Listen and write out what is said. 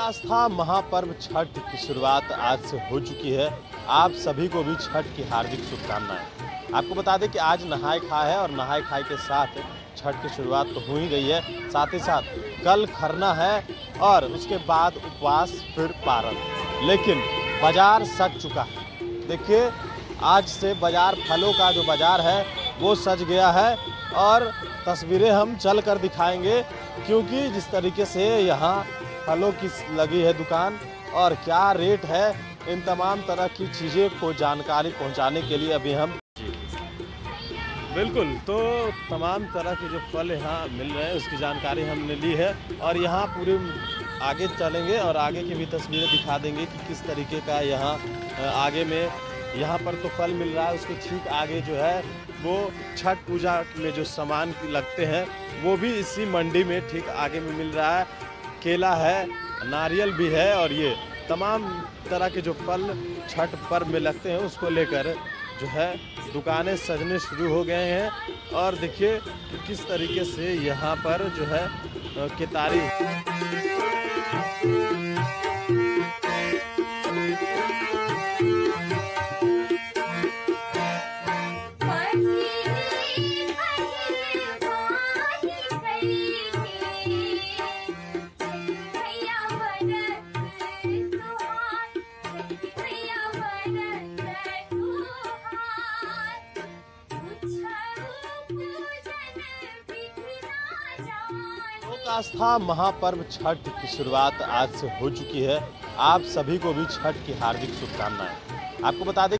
आस्था महापर्व छठ की शुरुआत आज से हो चुकी है। आप सभी को भी छठ की हार्दिक शुभकामनाएँ। आपको बता दें कि आज नहाय खाए है और नहाय खाए के साथ छठ की शुरुआत तो हो ही गई है। साथ ही साथ कल खरना है और उसके बाद उपवास, फिर पारण। लेकिन बाज़ार सज चुका है। देखिए, आज से बाज़ार फलों का जो बाज़ार है, वो सज गया है और तस्वीरें हम चल कर दिखाएँगे, क्योंकि जिस तरीके से यहाँ फलों की लगी है दुकान। और क्या रेट है इन तमाम तरह की चीज़ें को जानकारी पहुँचाने के लिए अभी हम बिल्कुल तो तमाम तरह के जो फल यहाँ मिल रहे हैं, उसकी जानकारी हमने ली है। और यहाँ पूरे आगे चलेंगे और आगे की भी तस्वीरें दिखा देंगे कि किस तरीके का यहाँ आगे में यहाँ पर तो फल मिल रहा है, उसके ठीक आगे जो है, वो छठ पूजा में जो सामान लगते हैं, वो भी इसी मंडी में ठीक आगे में मिल रहा है। केला है, नारियल भी है और ये तमाम तरह के जो फल, छठ पर्व में लगते हैं, उसको लेकर जो है दुकानें सजने शुरू हो गए हैं। और देखिए कि किस तरीके से यहाँ पर जो है केतारी आस्था महापर्व छठ की शुरुआत आज से हो चुकी है। आप सभी को भी छठ की हार्दिक शुभकामनाएँ। आपको बता दें